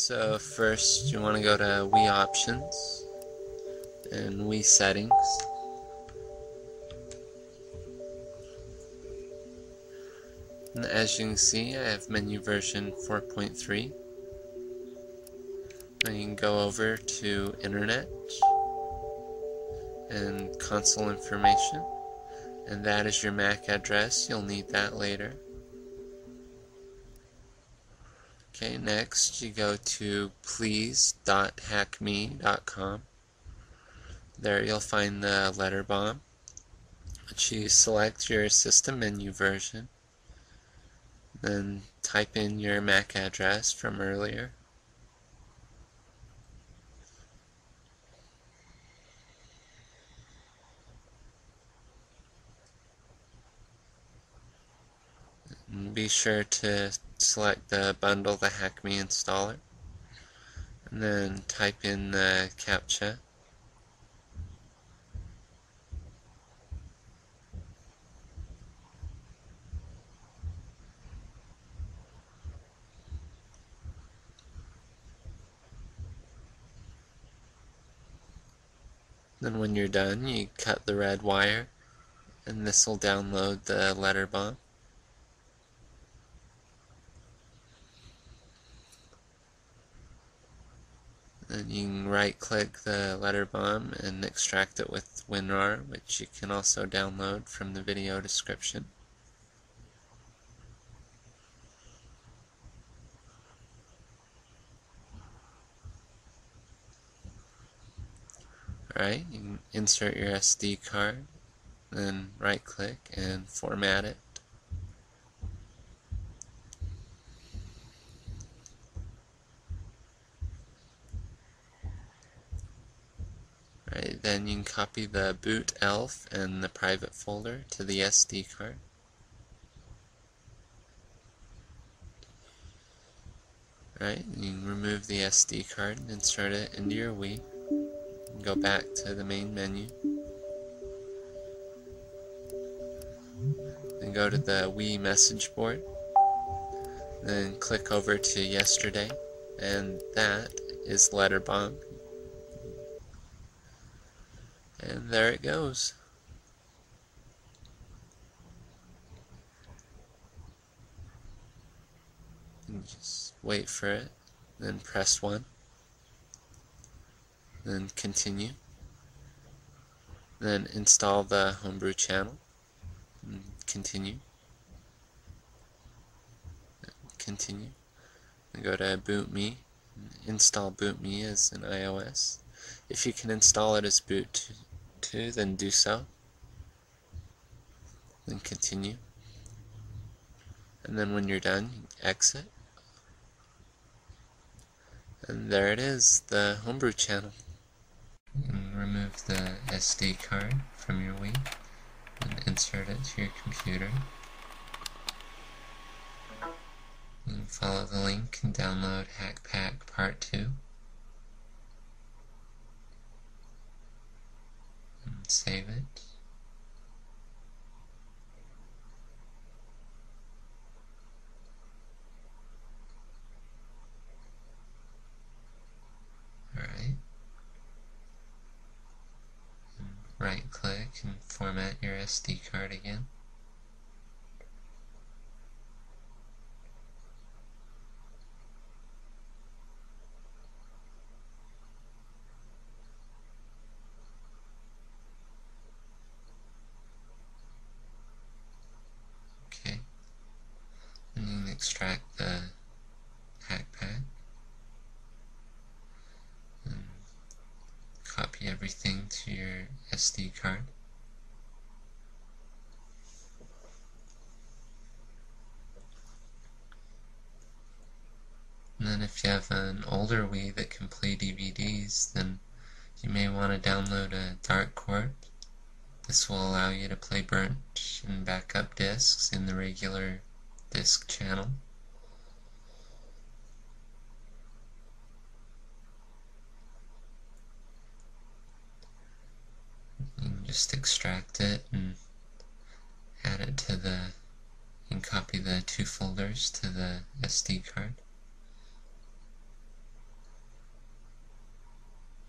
So first you want to go to Wii Options and Wii Settings. And as you can see, I have menu version 4.3. Then you can go over to Internet and console information. And that is your MAC address. You'll need that later. Okay, next you go to please.hackmii.com. There you'll find the letter bomb, which you select your system menu version, then type in your MAC address from earlier. And be sure to select the bundle, the HackMii installer, and then type in the CAPTCHA. Then when you're done, you cut the red wire, and this will download the letter bomb. Then you can right click the letter bomb and extract it with WinRAR, which you can also download from the video description. Alright, you can insert your SD card, then right click and format it. You can copy the boot elf and the private folder to the SD card. Right, you can remove the SD card and insert it into your Wii. Go back to the main menu. Then go to the Wii message board. Then click over to yesterday, and that is Letter there it goes. And just wait for it, then press 1, then continue, then install the homebrew channel, continue, continue, and go to BootMii, install BootMii as an iOS. If you can install it as boot to, then do so. Then continue. And then when you're done, exit. And there it is, the homebrew channel. Remove the SD card from your Wii and insert it to your computer. And follow the link and download Hack Pack Part 2. Save it. Alright. Right click and format your SD card again. extract the hack pack and copy everything to your SD card. And then if you have an older Wii that can play DVDs, then you may want to download a Darkcorp. This will allow you to play burnt and backup discs in the regular disk channel. just extract it and add it to the and copy the two folders to the SD card.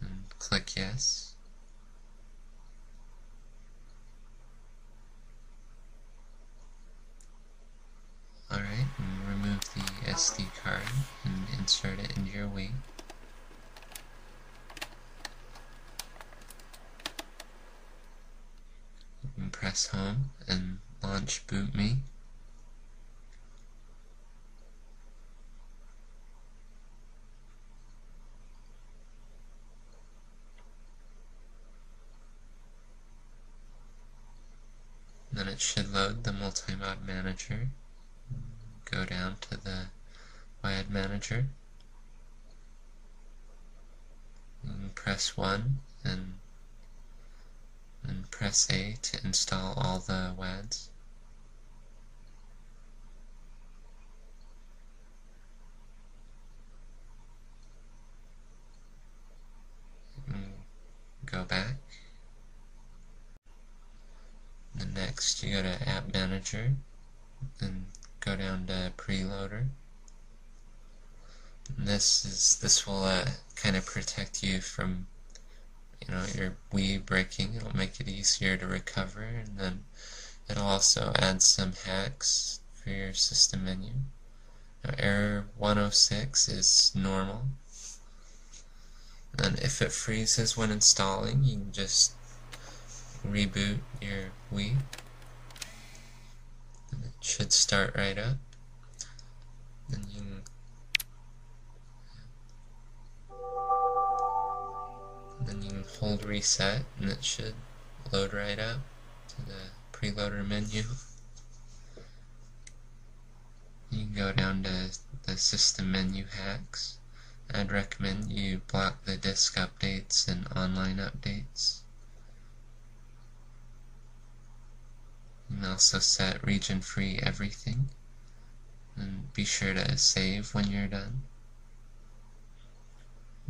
And click yes. Alright remove the SD card and insert it into your wing Home and launch BootMii. Then it should load the multi-mod manager. Go down to the WAD manager. Press 1 and, and press A to install all the WADs. go back then next you go to App Manager and go down to Preloader. And this is this will uh, kind of protect you from you know your Wii breaking. It'll make it easier to recover, and then it'll also add some hacks for your system menu. Now, error 106 is normal. And if it freezes when installing, you can just reboot your Wii. And it should start right up. Then you can then you can hold reset and it should load right up to the preloader menu. You can go down to the system menu hacks. I'd recommend you block the disk updates and online updates. You can also set region free everything and be sure to save when you're done.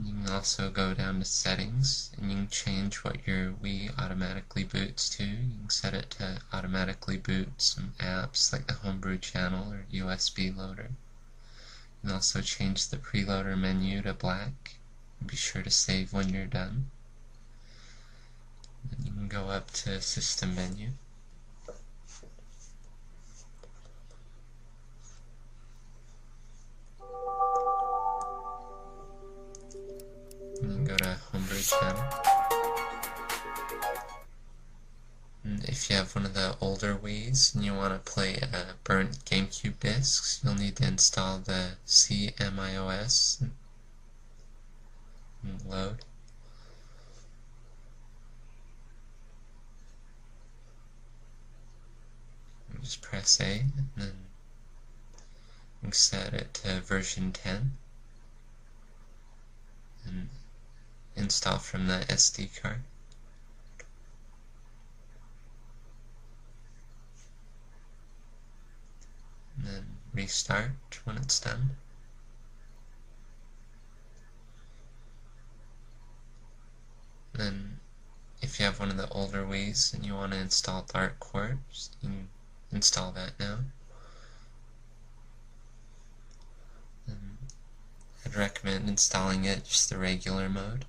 You can also go down to settings and you can change what your Wii automatically boots to. You can set it to automatically boot some apps like the Homebrew channel or USB loader. You can also change the preloader menu to black. Be sure to save when you're done. Then you can go up to system menu. Go to Homebrew channel. And if you have one of the older Wii's and you want to play uh, burnt GameCube discs, you'll need to install the CMIOS and load. just press A and then set it to version 10 and install from the SD card. And then restart when it's done. Then if you have one of the older Wii's and you want to install Dark Corps, you can install that now. And I'd recommend installing it just the regular mode.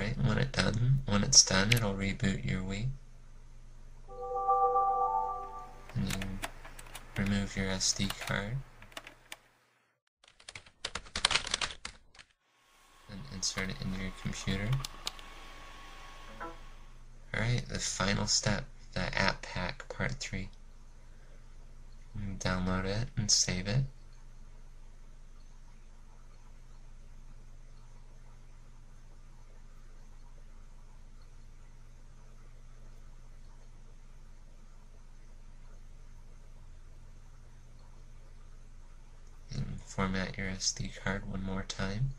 Right, when it done when it's done it'll reboot your Wii. And you remove your SD card. And insert it in your computer. Alright, the final step, the app pack part 3. Download it and save it. Your SD card one more time.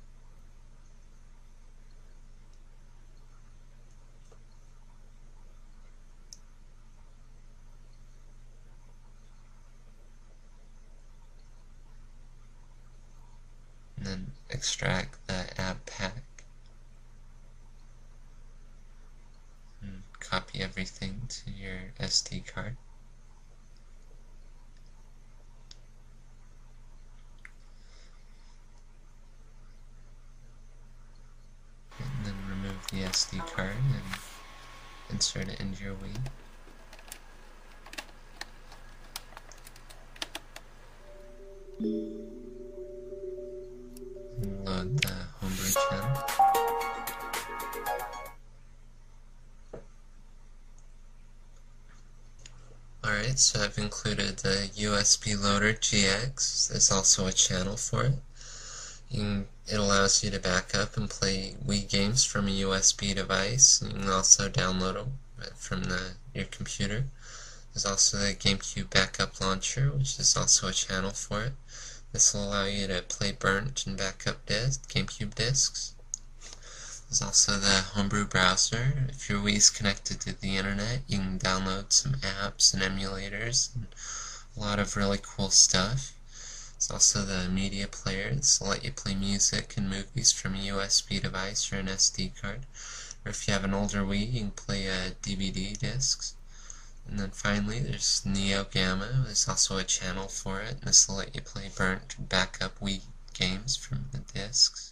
And then extract the app pack and copy everything to your SD card. And then remove the SD card and insert it into your Wii. Load the homebrew channel. Alright, so I've included the USB Loader GX. There's also a channel for it. Can, it allows you to back up and play Wii games from a USB device. You can also download them from the, your computer. There's also the GameCube Backup Launcher, which is also a channel for it. This will allow you to play burnt and backup disc, GameCube discs. There's also the Homebrew browser. If your Wii is connected to the internet, you can download some apps and emulators and a lot of really cool stuff. There's also the media player. This will let you play music and movies from a USB device or an SD card. Or if you have an older Wii, you can play uh, DVD discs. And then finally, there's Neo Gamma. There's also a channel for it. This will let you play burnt backup Wii games from the discs.